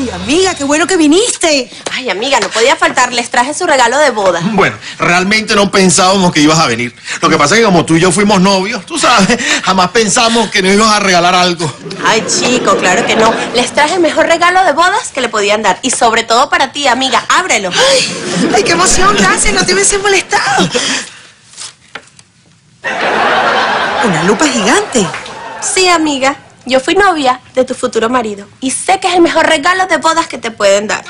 Ay, amiga, qué bueno que viniste. Ay, amiga, no podía faltar. Les traje su regalo de boda. Bueno, realmente no pensábamos que ibas a venir. Lo que pasa es que como tú y yo fuimos novios, tú sabes, jamás pensamos que nos ibas a regalar algo. Ay, chico, claro que no. Les traje el mejor regalo de bodas que le podían dar. Y sobre todo para ti, amiga. Ábrelo. Ay, ay, qué emoción, gracias, no te hubiese molestado. Una lupa gigante. Sí, amiga. Yo fui novia de tu futuro marido. Y sé que es el mejor regalo de bodas que te pueden dar.